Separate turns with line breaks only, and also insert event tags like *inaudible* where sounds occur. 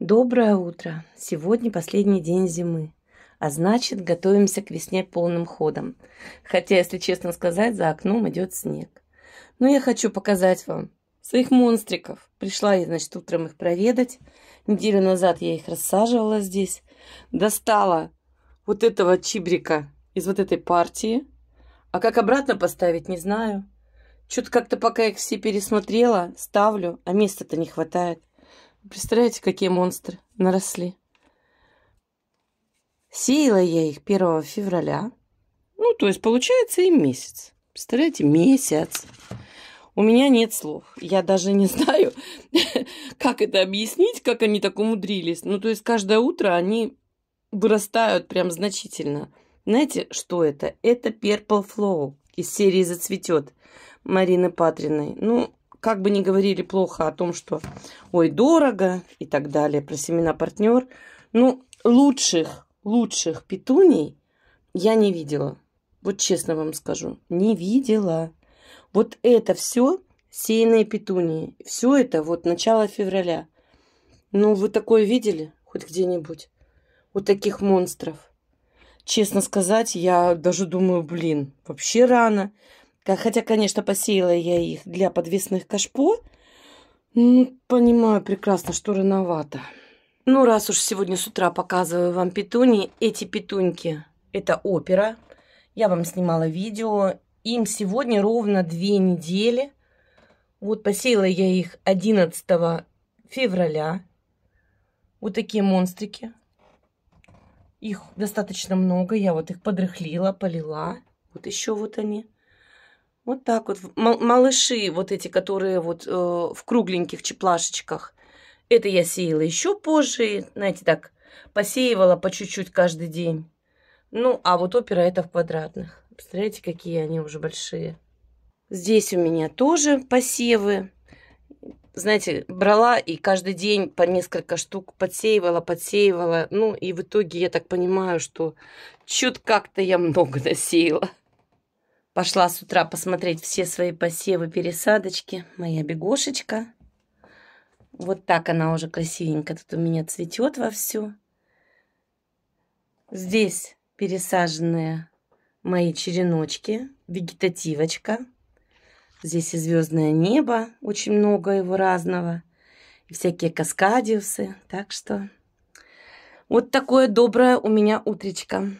Доброе утро! Сегодня последний день зимы, а значит, готовимся к весне полным ходом. Хотя, если честно сказать, за окном идет снег. Но я хочу показать вам своих монстриков. Пришла я, значит, утром их проведать. Неделю назад я их рассаживала здесь. Достала вот этого чибрика из вот этой партии. А как обратно поставить, не знаю. Что-то как-то пока их все пересмотрела, ставлю, а места-то не хватает. Представляете, какие монстры наросли? Сеяла я их 1 февраля. Ну, то есть, получается, и месяц. Представляете, месяц. У меня нет слов. Я даже не *laughs* знаю, как это объяснить, как они так умудрились. Ну, то есть, каждое утро они вырастают прям значительно. Знаете, что это? Это Purple Flow из серии «Зацветет» Марины Патриной. Ну, как бы ни говорили плохо о том, что ой, дорого и так далее, про семена партнер, ну, лучших, лучших петуний я не видела. Вот честно вам скажу, не видела. Вот это все сеянные петунии. Все это вот начало февраля. Ну, вы такое видели хоть где-нибудь? Вот таких монстров. Честно сказать, я даже думаю, блин, вообще рано. Хотя, конечно, посеяла я их для подвесных кашпо. Ну, понимаю прекрасно, что рановато. Ну, раз уж сегодня с утра показываю вам петуни, эти петуньки – это опера. Я вам снимала видео. Им сегодня ровно две недели. Вот посеяла я их 11 февраля. Вот такие монстрики. Их достаточно много. Я вот их подрыхлила, полила. Вот еще вот они. Вот так вот. Малыши, вот эти, которые вот э, в кругленьких чеплашечках. Это я сеяла еще позже, знаете, так, посеивала по чуть-чуть каждый день. Ну, а вот опера это в квадратных. Представляете, какие они уже большие. Здесь у меня тоже посевы. Знаете, брала и каждый день по несколько штук подсеивала, подсеивала. Ну, и в итоге я так понимаю, что чуть как-то я много *laughs* насеяла. Пошла с утра посмотреть все свои посевы, пересадочки. Моя бегошечка. Вот так она уже красивенько тут у меня цветет вовсю. Здесь пересаженные мои череночки, вегетативочка. Здесь и звездное небо, очень много его разного. И всякие каскадиусы. Так что вот такое доброе у меня утречко.